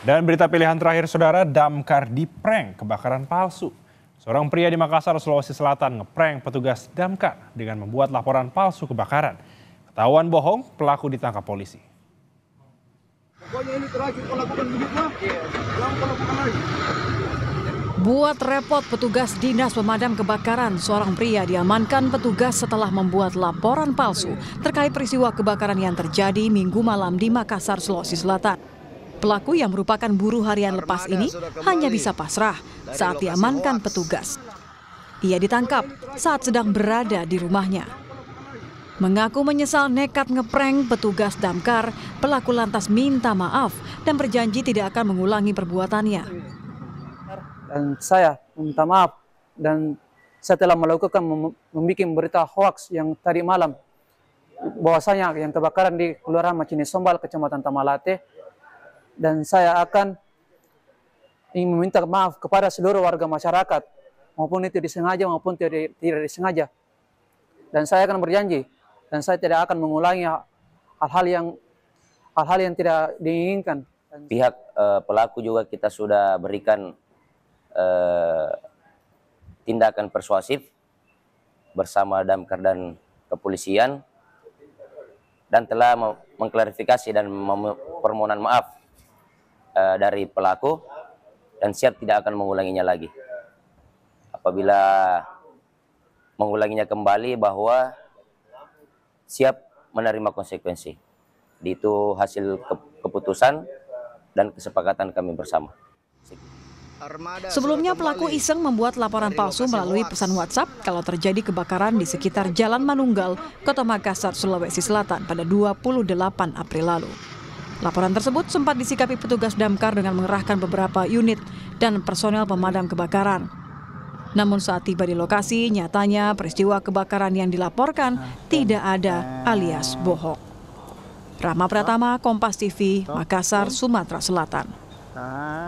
Dan berita pilihan terakhir saudara, damkar di prank kebakaran palsu. Seorang pria di Makassar, Sulawesi Selatan ngeprank petugas damkar dengan membuat laporan palsu kebakaran. Ketahuan bohong, pelaku ditangkap polisi. Pokoknya ini terakhir kau lakukan begitu, jangan kau lakukan lagi. Buat repot petugas dinas pemadam kebakaran, seorang pria diamankan petugas setelah membuat laporan palsu terkait peristiwa kebakaran yang terjadi minggu malam di Makassar, Sulawesi Selatan. Pelaku yang merupakan buruh harian lepas ini hanya bisa pasrah saat diamankan petugas. Ia ditangkap saat sedang berada di rumahnya. Mengaku menyesal nekat ngeprank petugas damkar, pelaku lantas minta maaf dan berjanji tidak akan mengulangi perbuatannya. dan saya minta maaf dan saya telah melakukan mem- membuat berita hoax yang tadi malam bahwasanya yang kebakaran di Kelurahan Macini Sombal, Kecamatan Tamalate dan saya akan ingin meminta maaf kepada seluruh warga masyarakat maupun itu disengaja maupun tidak, tidak disengaja. Dan saya akan berjanji dan saya tidak akan mengulangi hal-hal yang hal-hal yang tidak diinginkan. Pihak eh, pelaku juga kita sudah berikan eh, tindakan persuasif bersama damkar dan kepolisian dan telah mengklarifikasi dan permohonan maaf eh, dari pelaku dan siap tidak akan mengulanginya lagi. Apabila mengulanginya kembali bahwa siap menerima konsekuensi. Itu hasil ke- keputusan dan kesepakatan kami bersama. Sebelumnya pelaku iseng membuat laporan palsu melalui pesan WhatsApp kalau terjadi kebakaran di sekitar Jalan Manunggal, Kota Makassar, Sulawesi Selatan pada 28 April lalu. Laporan tersebut sempat disikapi petugas damkar dengan mengerahkan beberapa unit dan personel pemadam kebakaran. Namun saat tiba di lokasi, nyatanya peristiwa kebakaran yang dilaporkan tidak ada alias bohong. Rama Pratama, Kompas TV, Makassar, Sumatera Selatan.